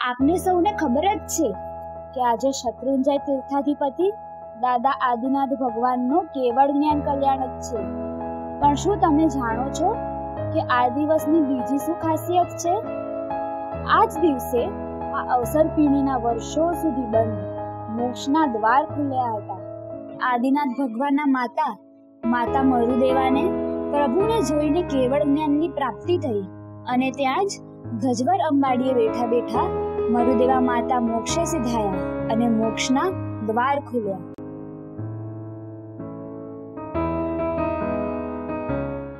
આપને સૌને ખબર જ છે કે આજે શત્રુંજય તીર્થાધિપતિ દાદા આદિનાથ ભગવાનનો કેવળ જ્ઞાન કલ્યાણ જ છે. પણ શું તમે જાણો છો કે આ દિવસની બીજી શું ખાસિયત છે? આ જ દિવસે આ અવસર પીણીના વર્ષો સુધી બંધ, મોક્ષના દ્વાર ખુલ્યા હતા. આદિનાથ ભગવાનના માતા માતા મરુદેવાને પ્રભુને જોઈને કેવળ જ્ઞાનની પ્રાપ્તિ થઈ અને ત્યાં જ ગજવર અંબાડીએ બેઠા બેઠા મરુદેવા માતા મોક્ષે સિધાયા અને મોક્ષના દ્વાર ખુલ્યા.